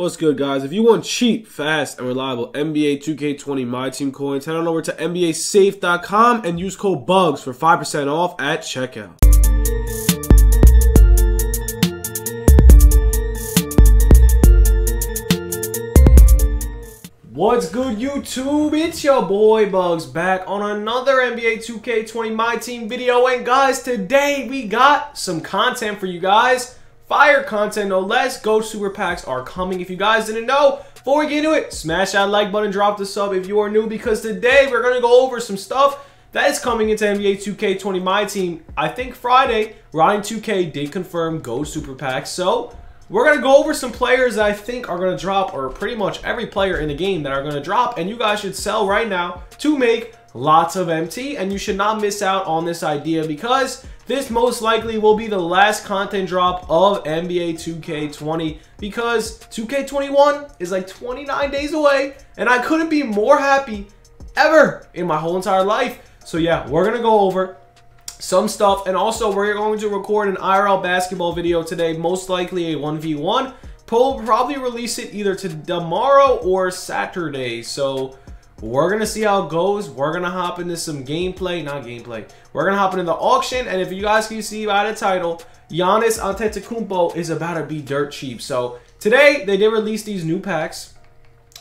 What's good, guys? If you want cheap, fast, and reliable NBA 2K20 My Team coins, head on over to NBASafe.com and use code BUGZ for 5% off at checkout. What's good, YouTube? It's your boy Bugz back on another NBA 2K20 My Team video. And guys, today we got some content for you guys. Fire content, no less. GOAT Super Packs are coming. If you guys didn't know, before we get into it, smash that like button, drop the sub if you are new, because today we're going to go over some stuff that is coming into NBA 2K20 My Team. I think Friday, Ronnie 2K did confirm GOAT Super Packs, so we're going to go over some players that I think are going to drop, or pretty much every player in the game that are going to drop, and you guys should sell right now to make lots of MT, and you should not miss out on this idea because this most likely will be the last content drop of NBA 2K20 because 2K21 is like 29 days away and I couldn't be more happy ever in my whole entire life. So yeah, we're going to go over some stuff and also we're going to record an IRL basketball video today, most likely a 1v1. We'll probably release it either to tomorrow or Saturday. So we're going to see how it goes. We're going to hop into some gameplay. Not gameplay. We're going to hop into the auction. And if you guys can see by the title, Giannis Antetokounmpo is about to be dirt cheap. So today, they did release these new packs.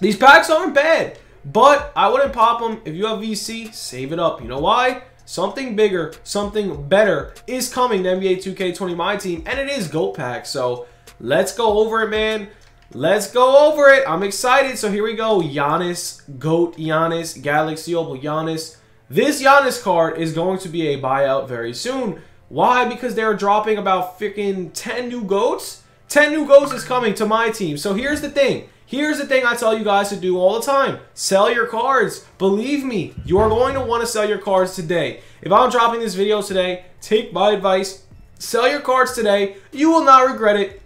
These packs aren't bad. But I wouldn't pop them. If you have VC, save it up. You know why? Something bigger, something better is coming to NBA 2K20 My Team. And it is GOAT Pack. So let's go over it, man. Let's go over it. I'm excited. So here we go. Giannis, GOAT Giannis, Galaxy Opal Giannis. This Giannis card is going to be a buyout very soon. Why? Because they're dropping about freaking 10 new GOATs. 10 new GOATs is coming to my team. So here's the thing. Here's the thing I tell you guys to do all the time. Sell your cards. Believe me, you are going to want to sell your cards today. If I'm dropping this video today, take my advice. Sell your cards today. You will not regret it.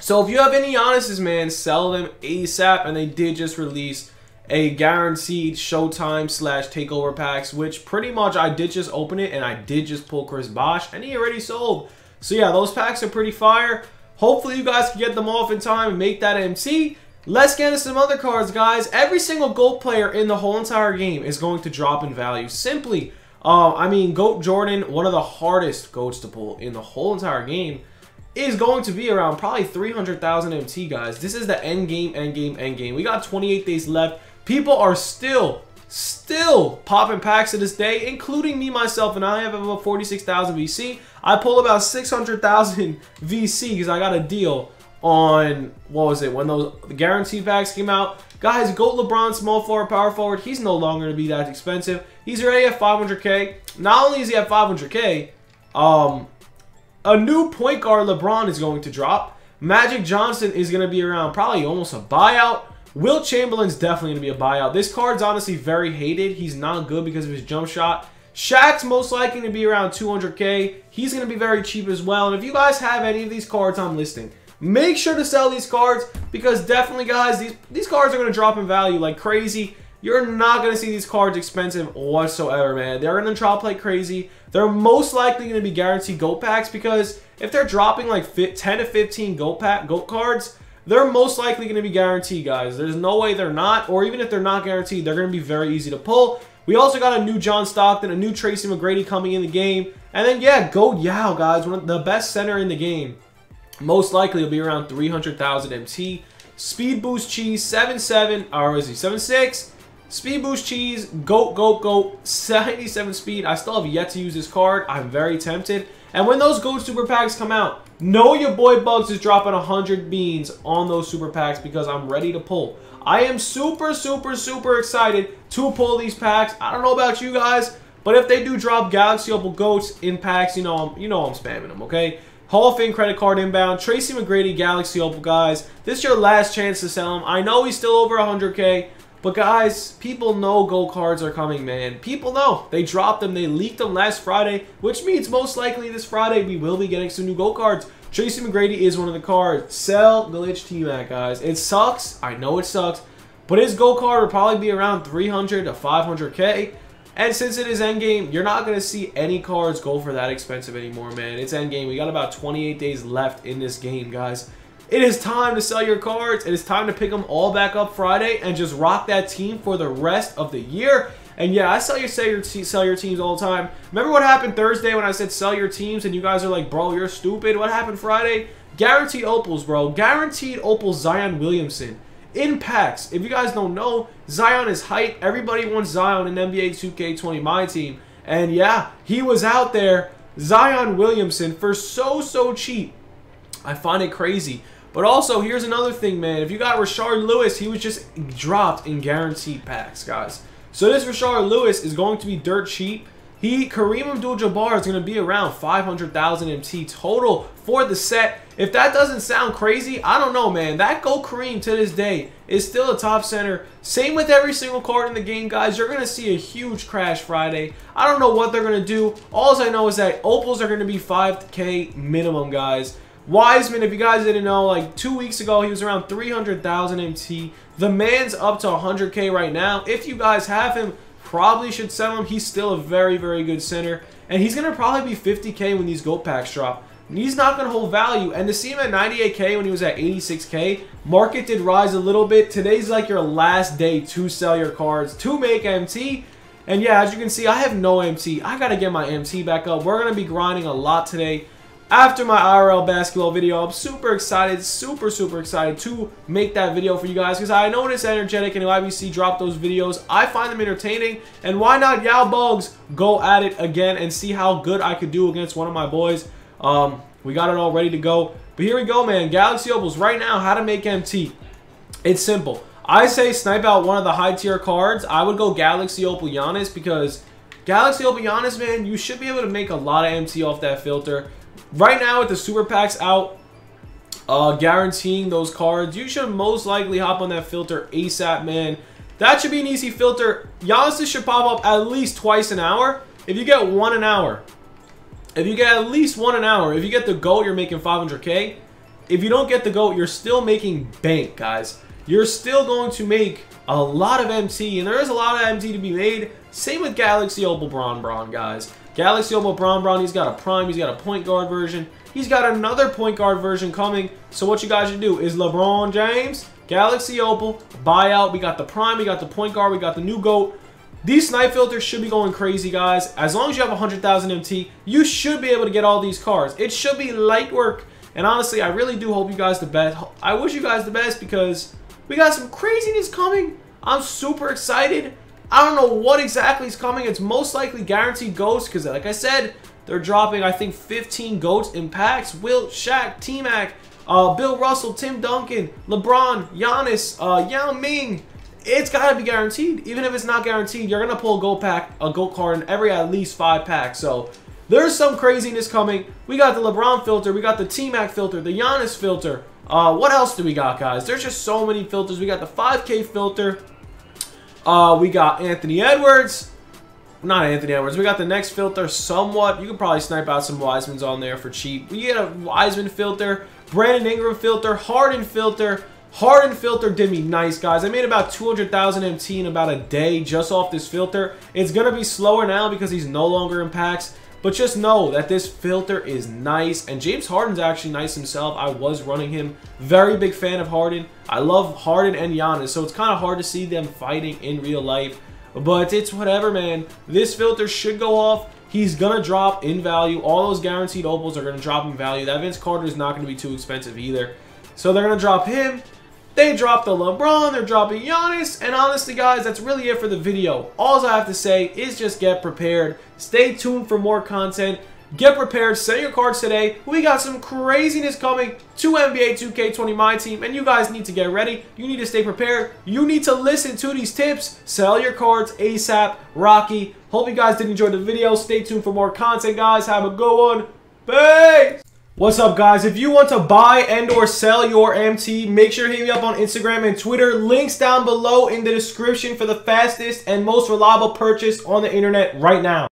So if you have any Giannis's, man, sell them ASAP. And they did just release a guaranteed Showtime slash Takeover packs, which pretty much I did just open it and I did just pull Chris Bosh and he already sold. So yeah, those packs are pretty fire. Hopefully you guys can get them off in time and make that MT. Let's get into some other cards, guys. Every single GOAT player in the whole entire game is going to drop in value. Simply, uh, I mean, GOAT Jordan, one of the hardest GOATs to pull in the whole entire game is going to be around probably 300,000 MT, guys. This is the end game, end game, end game. We got 28 days left. People are still, still popping packs to this day, including me, myself, and I have about 46,000 VC. I pull about 600,000 VC because I got a deal on, what was it, when those guaranteed packs came out. Guys, GOAT LeBron, small forward, power forward, he's no longer going to be that expensive. He's already at 500K. Not only is he at 500K, um, a new point guard LeBron is going to drop. Magic Johnson is going to be around probably almost a buyout. Wilt Chamberlain's definitely going to be a buyout. This card's honestly very hated. He's not good because of his jump shot. Shaq's most likely to be around 200k. He's going to be very cheap as well. And if you guys have any of these cards I'm listing, make sure to sell these cards because definitely, guys, these, these cards are going to drop in value like crazy. You're not going to see these cards expensive whatsoever, man. They're going to drop like crazy. They're most likely going to be guaranteed GOAT packs because if they're dropping like 10 to 15 GOAT, pack, GOAT cards, they're most likely going to be guaranteed, guys. There's no way they're not, or even if they're not guaranteed, they're going to be very easy to pull. We also got a new John Stockton, a new Tracy McGrady coming in the game. And then, yeah, GOAT Yao, guys. One of the best center in the game. Most likely will be around 300,000 MT. Speed Boost Cheese, 7-7, or is he 7-6? Speed Boost Cheese, GOAT, GOAT, GOAT, 77 speed. I still have yet to use this card. I'm very tempted. And when those GOAT Super Packs come out, know your boy Bugz is dropping 100 beans on those Super Packs because I'm ready to pull. I am super, super, super excited to pull these packs. I don't know about you guys, but if they do drop Galaxy Opal GOATs in packs, you know I'm, you know I'm spamming them, okay? Hall of Fame credit card inbound. Tracy McGrady, Galaxy Opal, guys. This is your last chance to sell him. I know he's still over 100K. But guys, people know gold cards are coming, man. People know. They dropped them. They leaked them last Friday, which means most likely this Friday we will be getting some new gold cards. Tracy McGrady is one of the cards. Sell Glitch T-Mac, guys. It sucks. I know it sucks. But his gold card will probably be around 300 to 500k. And since it is endgame, you're not going to see any cards go for that expensive anymore, man. It's endgame. We got about 28 days left in this game, guys. It is time to sell your cards. It is time to pick them all back up Friday and just rock that team for the rest of the year. And yeah, I sell your sell your sell your teams all the time. Remember what happened Thursday when I said sell your teams and you guys are like, bro, you're stupid. What happened Friday? Guaranteed opals, bro. Guaranteed opals Zion Williamson. In packs. If you guys don't know, Zion is hype. Everybody wants Zion in NBA 2K20, my team. And yeah, he was out there. Zion Williamson for so, so cheap. I find it crazy. But also, here's another thing, man. If you got Rashard Lewis, he was just dropped in guaranteed packs, guys. So this Rashard Lewis is going to be dirt cheap. He Kareem Abdul-Jabbar is going to be around 500,000 MT total for the set. If that doesn't sound crazy, I don't know, man. That GOAT Kareem to this day is still a top center. Same with every single card in the game, guys. You're going to see a huge crash Friday. I don't know what they're going to do. All I know is that Opals are going to be 5K minimum, guys. Wiseman, if you guys didn't know, like two weeks ago, he was around 300,000 MT. The man's up to 100K right now. If you guys have him, probably should sell him. He's still a very, very good center. And he's going to probably be 50K when these gold packs drop. He's not going to hold value. And to see him at 98K when he was at 86K, market did rise a little bit. Today's like your last day to sell your cards to make MT. And yeah, as you can see, I have no MT. I got to get my MT back up. We're going to be grinding a lot today after my IRL basketball video. I'm super excited, super, super excited to make that video for you guys because I know it's energetic and YBC drop those videos. I find them entertaining, and why not Yao Bugs go at it again and see how good I could do against one of my boys. Um, we got it all ready to go. But here we go, man. Galaxy Opals right now, how to make MT. It's simple. I say snipe out one of the high tier cards. I would go Galaxy Opal Giannis because Galaxy Opal Giannis, man, you should be able to make a lot of MT off that filter. Right now with the super packs out, uh, guaranteeing those cards, you should most likely hop on that filter ASAP, man. That should be an easy filter. Giannis should pop up at least twice an hour. If you get one an hour, if you get at least one an hour, if you get the GOAT, you're making 500K. If you don't get the GOAT, you're still making bank, guys. You're still going to make a lot of MT, and there is a lot of MT to be made. Same with Galaxy Opal Bron Bron, guys. Galaxy Opal Bron Bron, he's got a Prime, he's got a point guard version. He's got another point guard version coming. So what you guys should do is LeBron James, Galaxy Opal, buyout. We got the Prime, we got the point guard, we got the new GOAT. These snipe filters should be going crazy, guys. As long as you have 100,000 MT, you should be able to get all these cards. It should be light work. And honestly, I really do hope you guys the best. I wish you guys the best because we got some craziness coming. I'm super excited. I don't know what exactly is coming. It's most likely guaranteed ghosts because, like I said, they're dropping, I think, 15 GOATs in packs. Wilt, Shaq, T-Mac, uh, Bill Russell, Tim Duncan, LeBron, Giannis, uh, Yao Ming. It's got to be guaranteed. Even if it's not guaranteed, you're going to pull a GOAT pack, a GOAT card in every at least five packs. So there's some craziness coming. We got the LeBron filter. We got the T-Mac filter, the Giannis filter. Uh, what else do we got, guys? There's just so many filters. We got the 5K filter. Uh, we got Anthony Edwards. Not Anthony Edwards. We got the next filter somewhat. You can probably snipe out some Wisemans on there for cheap. We get a Wiseman filter, Brandon Ingram filter, Harden filter. Harden filter did me nice, guys. I made about 200,000 MT in about a day just off this filter. It's going to be slower now because he's no longer in packs. But just know that this filter is nice. And James Harden's actually nice himself. I was running him. Very big fan of Harden. I love Harden and Giannis. So it's kind of hard to see them fighting in real life. But it's whatever, man. This filter should go off. He's going to drop in value. All those guaranteed opals are going to drop in value. That Vince Carter is not going to be too expensive either. So they're going to drop him. They dropped the LeBron, they're dropping Giannis, and honestly, guys, that's really it for the video. All I have to say is just get prepared. Stay tuned for more content. Get prepared, sell your cards today. We got some craziness coming to NBA 2K20 My Team, and you guys need to get ready. You need to stay prepared. You need to listen to these tips. Sell your cards ASAP. Rocky. Hope you guys did enjoy the video. Stay tuned for more content, guys. Have a good one. Peace! What's up, guys? If you want to buy and or sell your MT, make sure to hit me up on Instagram and Twitter. Links down below in the description for the fastest and most reliable purchase on the internet right now.